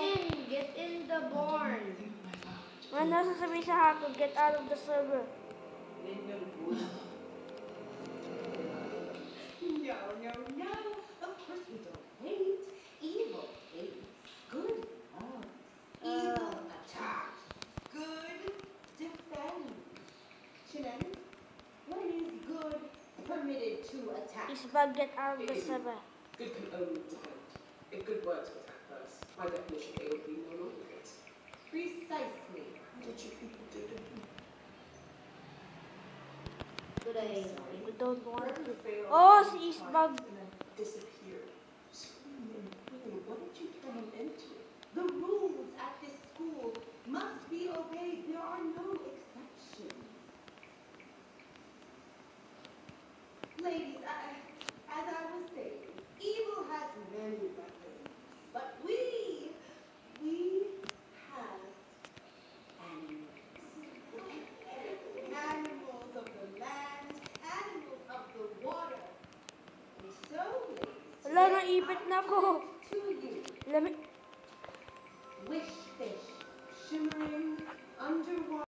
In, get in the barn. When nasasabi sa hacker, get out of the server. No, no, no. Of course we don't hate. Evil hates. Good loves. Evil uh. attacks. Good defends. Shannon, what is good permitted to attack? Isbag, get out of the server. Good can only um, defend. If good were to attack first, by definition they would be no longer good. Precisely. Did you people do it? Good idea. We don't want to. fail Oh, one si time Isbag. and then disappear. Screaming, really, what did you turn them into? The rules at this school must be obeyed. There are no ladies, Wala, today naipit na I ako. present To you, wish fish.